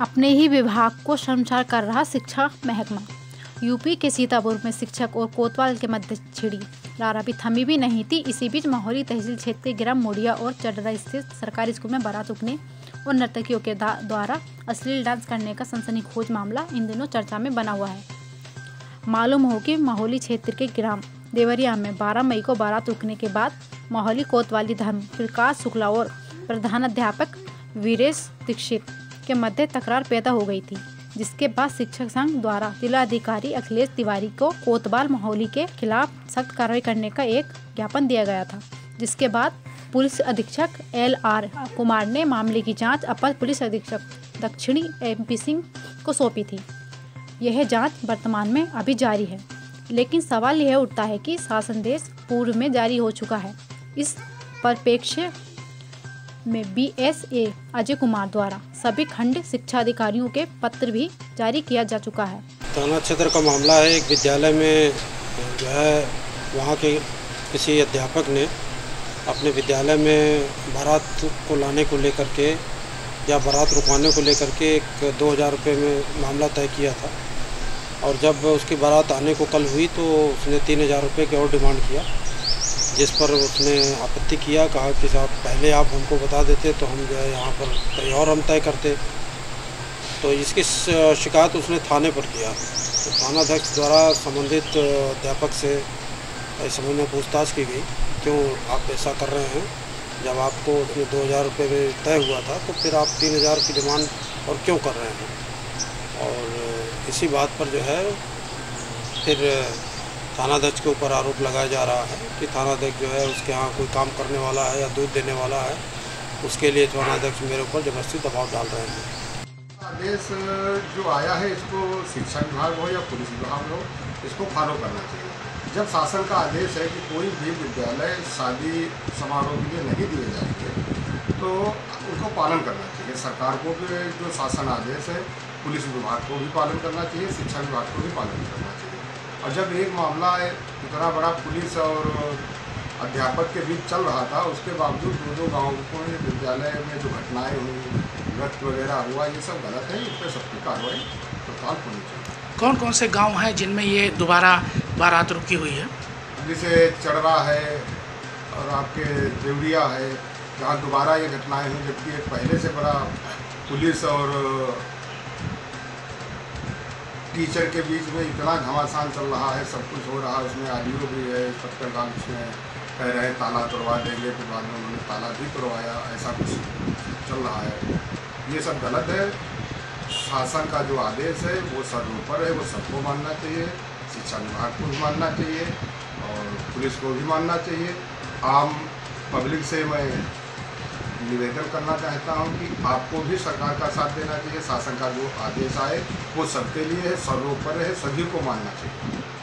अपने ही विभाग को शर्मसार कर रहा शिक्षा महकमा। यूपी के सीतापुर में शिक्षक और कोतवाल के मध्य छिड़ी। लारा भी थमी भी नहीं थी, इसी बीच माहौली तहसील क्षेत्र के ग्राम मोडिया और चडरा स्थित सरकारी स्कूल में बारात उगने और नर्तकियों के द्वारा अश्लील डांस करने का सनसनीखेज मामला इन दिनों चर्चा में बना हुआ है। मालूम हो कि माहौली क्षेत्र के ग्राम देवरिया में 12 मई को बारात रुकने के बाद माहौली कोतवाली धर्म प्रकाश शुक्ला और प्रधानाध्यापक वीरेश दीक्षित के मध्य तकरार पैदा हो गई थी, जिसके बाद शिक्षक संघ द्वारा जिलाधिकारी अखिलेश तिवारी को कोतवाल माहौली के खिलाफ सख्त कार्रवाई करने का एक ज्ञापन दिया गया था, जिसके बाद पुलिस अधीक्षक एल आर कुमार ने मामले की जाँच अपर पुलिस अधीक्षक दक्षिणी एम पी सिंह को सौंपी थी। यह जाँच वर्तमान में अभी जारी है, लेकिन सवाल यह उठता है कि शासन देश पूर्व में जारी हो चुका है, इस परिप्रेक्ष्य में ए अजय कुमार द्वारा। सभी खंड शिक्षा अधिकारियों के पत्र भी जारी किया जा चुका है। थाना क्षेत्र का मामला है, एक विद्यालय में जो है, वहाँ के किसी अध्यापक ने अपने विद्यालय में बारात को लाने को लेकर के या बारात रुकवाने को लेकर के एक दो हज़ार में मामला तय किया था। और जब उसकी बारात आने को कल हुई तो उसने तीन हज़ार रुपये की और डिमांड किया। जिस पर उसने आपत्ति किया, कहा कि साहब, पहले आप हमको बता देते तो हम जो है यहाँ पर, कहीं और हम तय करते। तो इसकी शिकायत उसने थाने पर किया। तो थानाध्यक्ष द्वारा संबंधित अध्यापक से इस संबंध में पूछताछ की गई, क्यों आप ऐसा कर रहे हैं? जब आपको उसमें दो हज़ार रुपये में तय हुआ था तो फिर आप तीन हज़ार की डिमांड और क्यों कर रहे हैं? और इसी बात पर जो है, फिर थानाध्यक्ष के ऊपर आरोप लगाया जा रहा है कि थानाध्यक्ष जो है उसके यहाँ कोई काम करने वाला है या दूध देने वाला है, उसके लिए थानाध्यक्ष मेरे ऊपर ज़बरदस्ती दबाव डाल रहे हैं। आदेश जो आया है, इसको शिक्षा विभाग हो या पुलिस विभाग हो, इसको फॉलो करना चाहिए। जब शासन का आदेश है कि कोई भी विद्यालय शादी समारोह के लिए नहीं दिए जाएँगे तो उनको पालन करना चाहिए। सरकार को भी जो शासन आदेश है, पुलिस विभाग को भी पालन करना चाहिए, शिक्षा विभाग को भी पालन करना चाहिए। और जब एक मामला इतना बड़ा पुलिस और अध्यापक के बीच चल रहा था उसके बावजूद दो दो गाँवों में विद्यालय में जो घटनाएँ हुई नृत्य वगैरह हुआ ये सब गलत है इस पर सबकी कार्रवाई तत्काल होनी चाहिए। कौन कौन से गाँव हैं जिनमें ये दोबारा बारात रुकी हुई है? जैसे चढ़वा है और आपके देवरिया है जहाँ दोबारा ये घटनाएँ हुई जबकि एक पहले से बड़ा पुलिस और टीचर के बीच में इतना घमासान चल रहा है, सब कुछ हो रहा है, उसमें आडियो भी है पत्थर का उसमें कह रहे हैं, ताला तोड़वा देंगे, फिर बाद में उन्होंने ताला भी तोड़वाया, ऐसा कुछ चल रहा है। ये सब गलत है। शासन का जो आदेश है, वो सर्वोपर है, वो सबको मानना चाहिए, शिक्षा विभाग को भी मानना चाहिए और पुलिस को भी मानना चाहिए। आम पब्लिक से मैं निवेदन करना चाहता हूँ कि आपको भी सरकार का साथ देना चाहिए, शासन का जो आदेश आए, वो सबके लिए है, सर्वोपर है, सभी को मानना चाहिए।